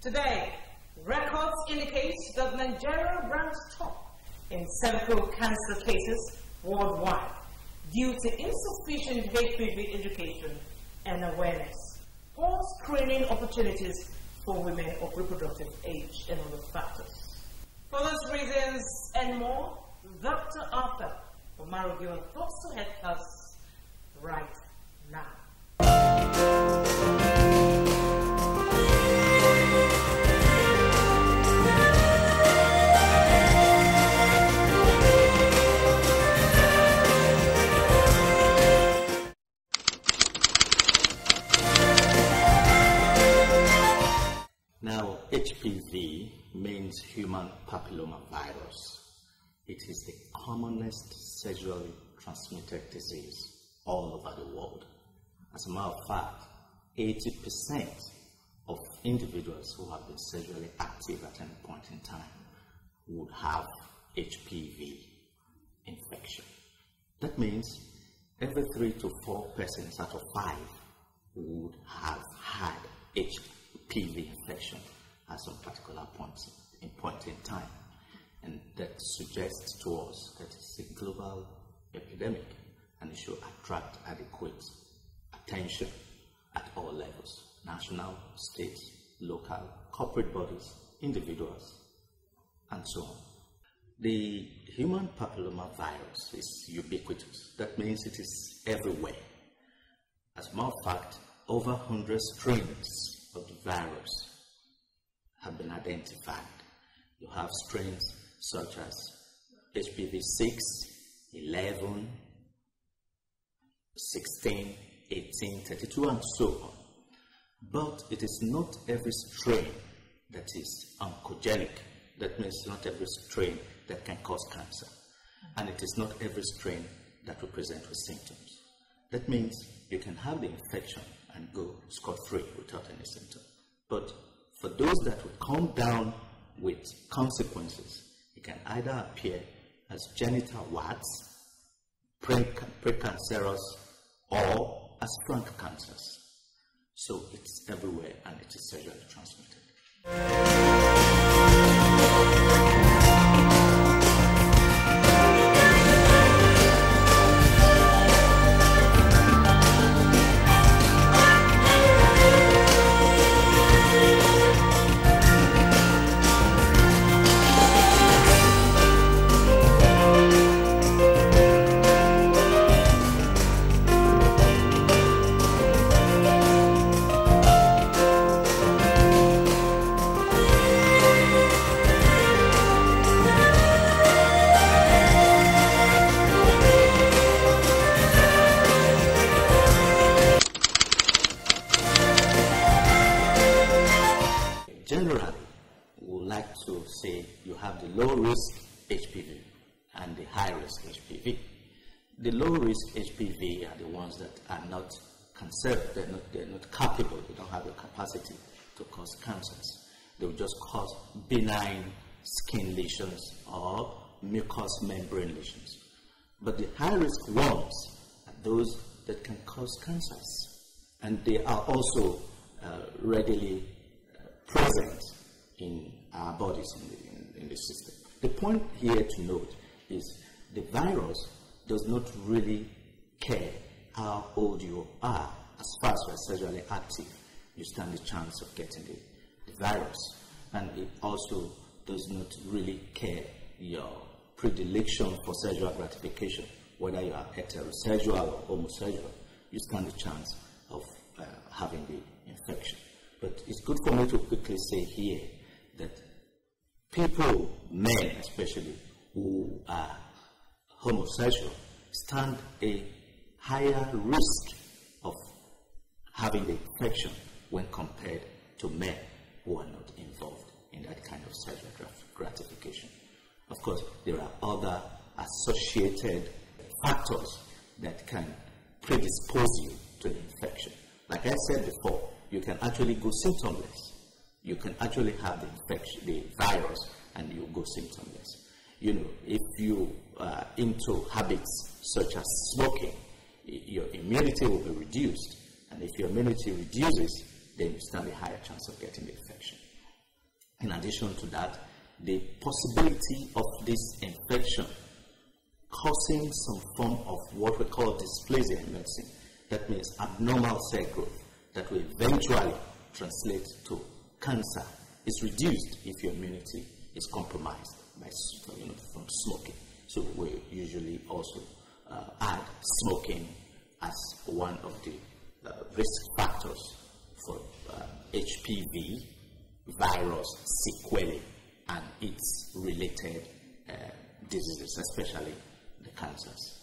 Today, records indicate that Nigeria ranks top in cervical cancer cases worldwide due to insufficient HPV education and awareness. Poor screening opportunities for women of reproductive age and other factors. For those reasons and more, Dr. Arthur Omarugio thoughts to help us means human papillomavirus. It is the commonest sexually transmitted disease all over the world. As a matter of fact, 80% of individuals who have been sexually active at any point in time would have HPV infection. That means every three to four persons out of five would have had HPV infection at some particular point in point in time. And that suggests to us that it's a global epidemic and it should attract adequate attention at all levels national, state, local, corporate bodies, individuals, and so on. The human papilloma virus is ubiquitous. That means it is everywhere. As a matter of fact, over 100 strains of the virus have been identified. You have strains such as HPV 6, 11, 16, 18, 32, and so on. But it is not every strain that is oncogenic. That means not every strain that can cause cancer. And it is not every strain that will present with symptoms. That means you can have the infection and go scot free without any symptom. But for those that will come down with consequences, it can either appear as genital warts, pre- precancerous, or as frank cancers. So it's everywhere and it is sexually transmitted. Say you have the low risk HPV and the high risk HPV. The low risk HPV are the ones that are not conserved, they're not, they're not capable, they don't have the capacity to cause cancers. They will just cause benign skin lesions or mucous membrane lesions. But the high risk ones are those that can cause cancers. And they are also uh, readily bodies, in the, in, in the system. The point here to note is the virus does not really care how old you are. As far as you're sexually active, you stand a chance of getting the, the virus. And it also does not really care your predilection for sexual gratification, whether you are heterosexual or homosexual, you stand a chance of uh, having the infection. But it's good for me to quickly say here that people, men especially, who are homosexual, stand a higher risk of having the infection when compared to men who are not involved in that kind of sexual gratification. Of course, there are other associated factors that can predispose you to the infection. Like I said before, you can actually go symptomless. You can actually have the infection, the virus, and you go symptomless. You know, if you are into habits such as smoking, your immunity will be reduced. And if your immunity reduces, then you stand a higher chance of getting the infection. In addition to that, the possibility of this infection causing some form of what we call dysplasia in medicine. That means abnormal cell growth that will eventually translate to cancer is reduced if your immunity is compromised by you know, from smoking. So we usually also uh, add smoking as one of the uh, risk factors for uh, HPV virus sequelae and its related uh, diseases, especially the cancers.